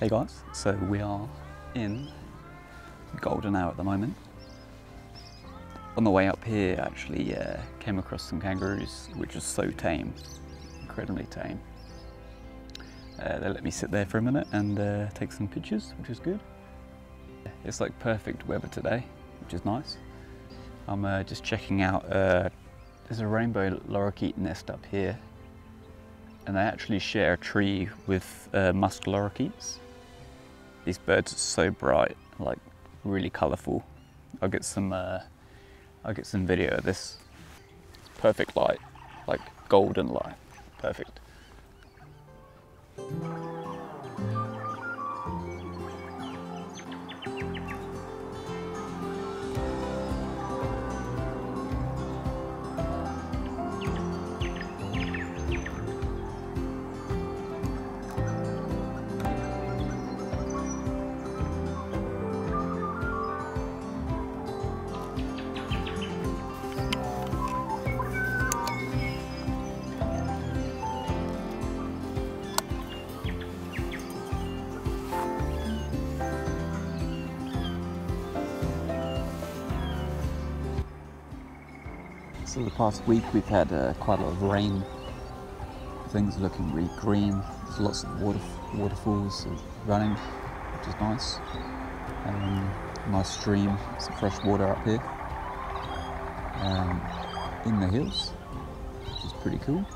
Hey guys, so we are in Golden Hour at the moment. On the way up here, actually uh, came across some kangaroos, which are so tame, incredibly tame. Uh, they let me sit there for a minute and uh, take some pictures, which is good. It's like perfect weather today, which is nice. I'm uh, just checking out, uh, there's a rainbow lorikeet nest up here and they actually share a tree with uh, musk lorikeets. These birds are so bright, like really colourful. I'll get some, uh, I'll get some video of this. Perfect light, like golden light, perfect. So the past week we've had uh, quite a lot of rain. Things are looking really green. There's lots of water, waterfalls running, which is nice. Um, nice stream, some fresh water up here. Um, in the hills, which is pretty cool.